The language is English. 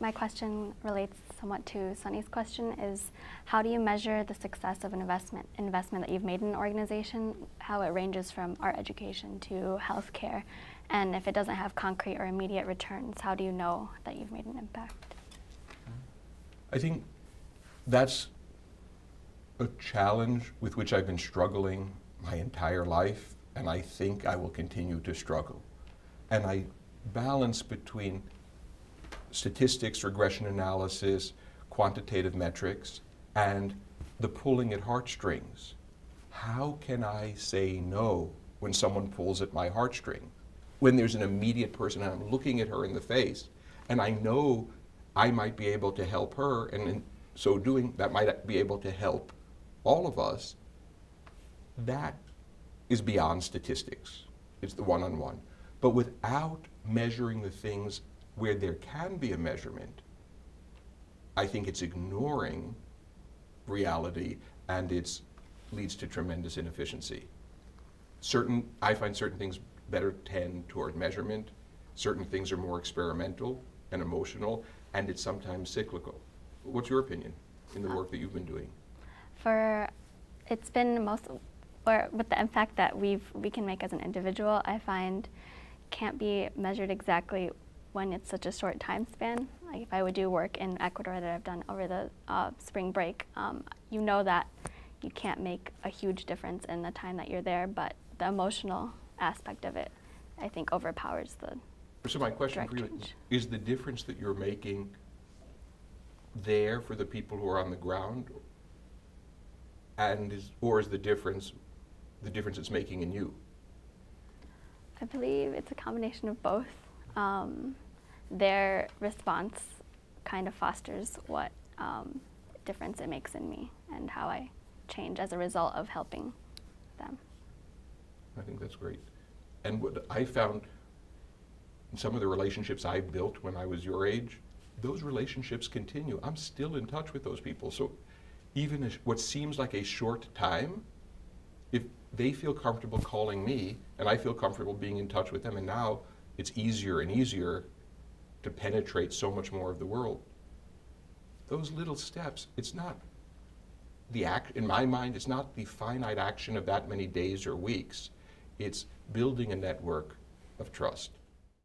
my question relates somewhat to Sunny's question is how do you measure the success of an investment investment that you've made in an organization, how it ranges from art education to healthcare, and if it doesn't have concrete or immediate returns, how do you know that you've made an impact? I think that's a challenge with which I've been struggling my entire life, and I think I will continue to struggle. And I balance between statistics, regression analysis, quantitative metrics, and the pulling at heartstrings. How can I say no when someone pulls at my heartstring? When there's an immediate person and I'm looking at her in the face, and I know I might be able to help her, and in so doing, that might be able to help all of us. That is beyond statistics. It's the one on one. But without measuring the things where there can be a measurement, I think it's ignoring reality and it leads to tremendous inefficiency. Certain, I find certain things better tend toward measurement. Certain things are more experimental and emotional, and it's sometimes cyclical. What's your opinion in the work that you've been doing? For, it's been most, or with the impact that we've we can make as an individual, I find can't be measured exactly when it's such a short time span. Like if I would do work in Ecuador that I've done over the uh, spring break, um, you know that you can't make a huge difference in the time that you're there, but the emotional aspect of it, I think, overpowers the. So my question for you change. is the difference that you're making there for the people who are on the ground, and is, or is the difference the difference it's making in you? I believe it's a combination of both. Um, their response kind of fosters what um, difference it makes in me and how I change as a result of helping them. I think that's great. And what I found in some of the relationships I built when I was your age, those relationships continue. I'm still in touch with those people. So even a, what seems like a short time, if they feel comfortable calling me and I feel comfortable being in touch with them, and now it's easier and easier to penetrate so much more of the world. Those little steps, it's not the act, in my mind, it's not the finite action of that many days or weeks. It's building a network of trust.